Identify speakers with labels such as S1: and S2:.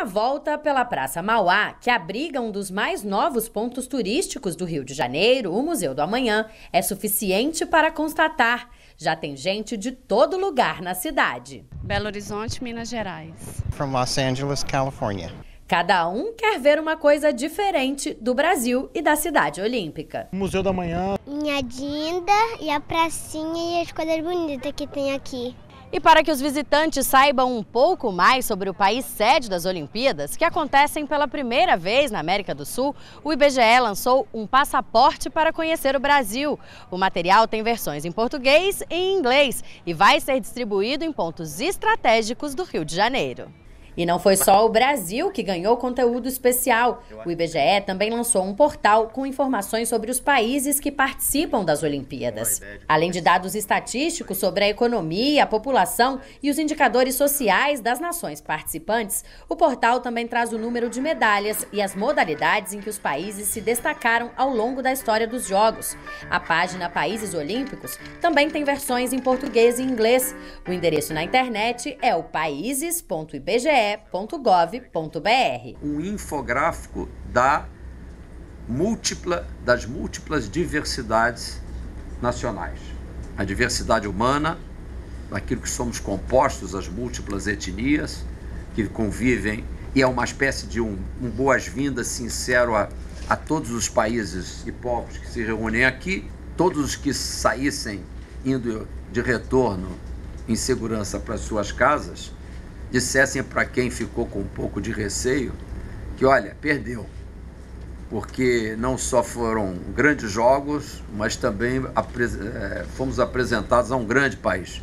S1: Uma volta pela Praça Mauá, que abriga um dos mais novos pontos turísticos do Rio de Janeiro, o Museu do Amanhã, é suficiente para constatar. Já tem gente de todo lugar na cidade.
S2: Belo Horizonte, Minas Gerais.
S3: From Los Angeles, California.
S1: Cada um quer ver uma coisa diferente do Brasil e da cidade olímpica.
S4: O Museu da Manhã.
S5: Minha Dinda e a pracinha e as coisas bonitas que tem aqui.
S1: E para que os visitantes saibam um pouco mais sobre o país sede das Olimpíadas, que acontecem pela primeira vez na América do Sul, o IBGE lançou um passaporte para conhecer o Brasil. O material tem versões em português e em inglês e vai ser distribuído em pontos estratégicos do Rio de Janeiro. E não foi só o Brasil que ganhou conteúdo especial. O IBGE também lançou um portal com informações sobre os países que participam das Olimpíadas. Além de dados estatísticos sobre a economia, a população e os indicadores sociais das nações participantes, o portal também traz o número de medalhas e as modalidades em que os países se destacaram ao longo da história dos Jogos. A página Países Olímpicos também tem versões em português e inglês. O endereço na internet é o países.ibge
S6: um infográfico da múltipla, das múltiplas diversidades nacionais. A diversidade humana, daquilo que somos compostos, as múltiplas etnias que convivem, e é uma espécie de um, um boas-vindas sincero a, a todos os países e povos que se reúnem aqui, todos os que saíssem indo de retorno em segurança para suas casas, dissessem para quem ficou com um pouco de receio que, olha, perdeu. Porque não só foram grandes jogos, mas também apre eh, fomos apresentados a um grande país.